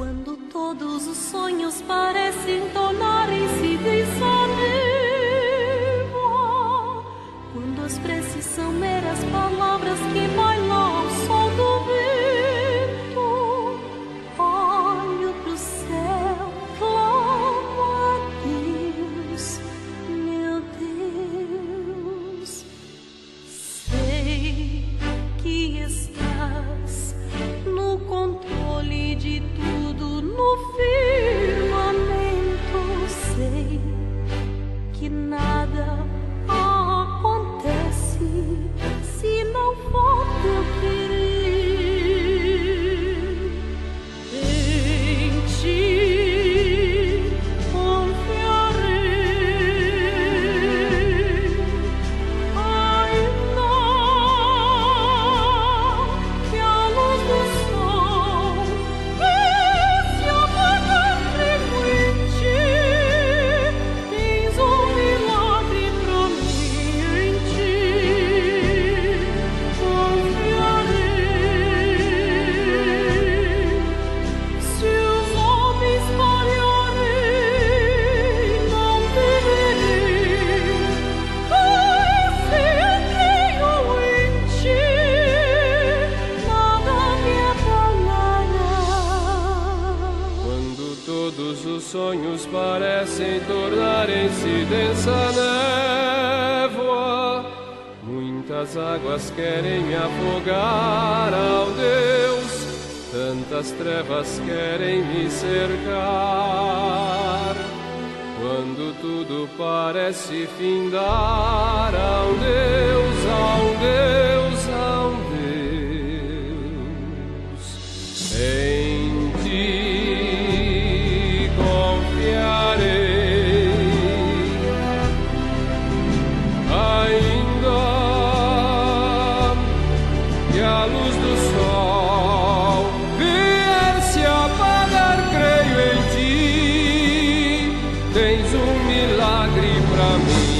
Quando todos os sonhos parecem tornarem-se desânimo, quando as preces são meras palavras que bailam ao som do sonhos parecem tornarem-se densa névoa. Muitas águas querem me afogar ao Deus, tantas trevas querem me cercar. Quando tudo parece findar, a luz do sol vier se apagar, creio em ti. Tens um milagre para mim.